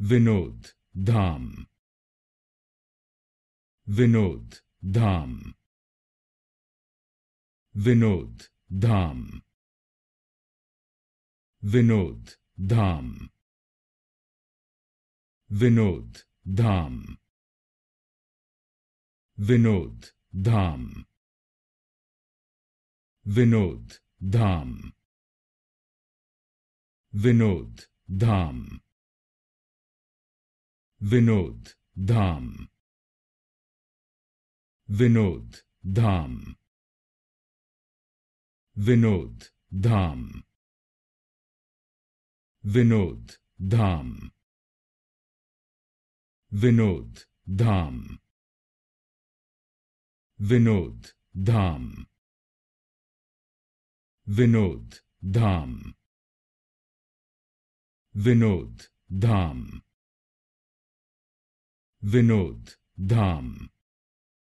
Vinod Dham. Vinod Dham. Vinod Dham. Vinod Dham. Vinod Dham. Vinod Dham. Vinod Dham. Vinod Dham. Vinod Dham. Vinod Dham. Vinod Dham. Vinod Dham. Vinod Dham. Vinod Dham. Vinod Dham. Vinod Dham. ונוד, דם.